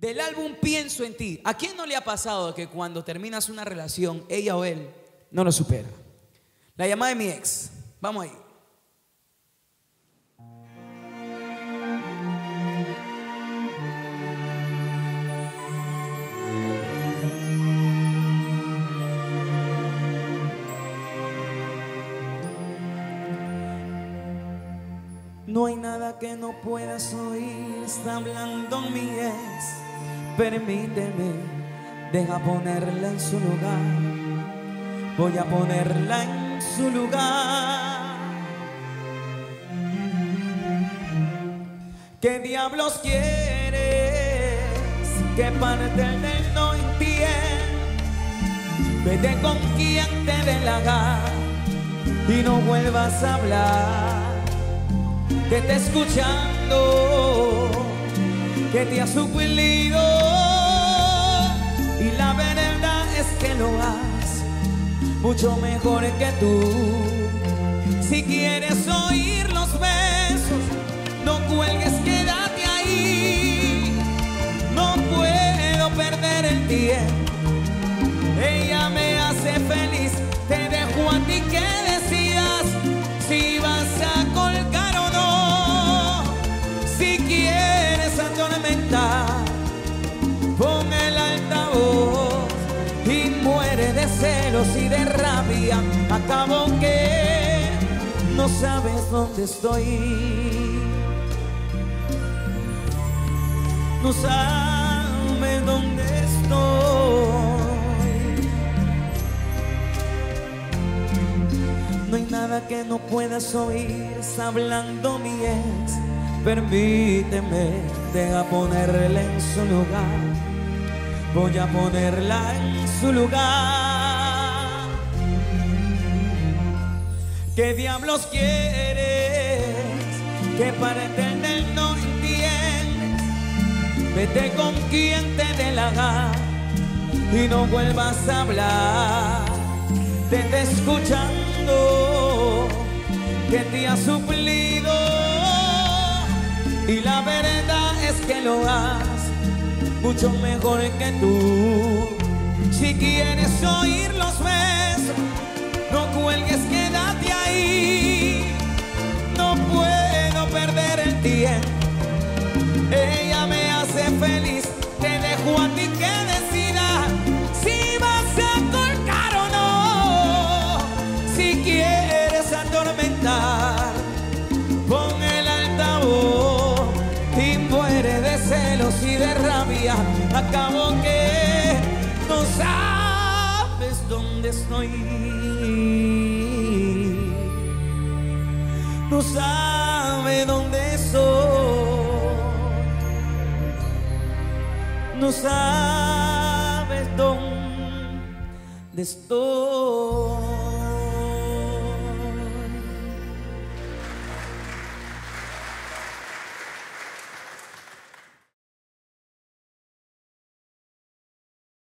Del álbum Pienso en ti. ¿A quién no le ha pasado que cuando terminas una relación, ella o él no lo supera? La llamada de mi ex. Vamos ahí. No hay nada que no puedas oír, está hablando mi ex. Permíteme, deja ponerla en su lugar. Voy a ponerla en su lugar. ¿Qué diablos quieres? ¿Qué parte del no entiende? Vete con quien te dé la gana y no vuelvas a hablar que te escuchando, que te ha suplido que lo haces mucho mejor que tú. Si quieres oír los besos, no cuelgues, y muere de celos y de rabia. Acabo que no sabes dónde estoy. No sabes dónde estoy. No hay nada que no puedas oír, hablando mi ex. Permíteme, deja ponerla en su lugar. Voy a ponerla en su lugar. ¿Qué diablos quieres? Que para entender no entiendes. Vete con quien te dé la gana y no vuelvas a hablar. Te está escuchando que te ha suplido y la verdad es que lo haces mucho mejor que tú. Si quieres oír los besos, no cuelgues, quédate ahí. No puedo perder el tiempo. Acabo que no sabes dónde estoy. No sabe dónde soy. No sabes dónde estoy.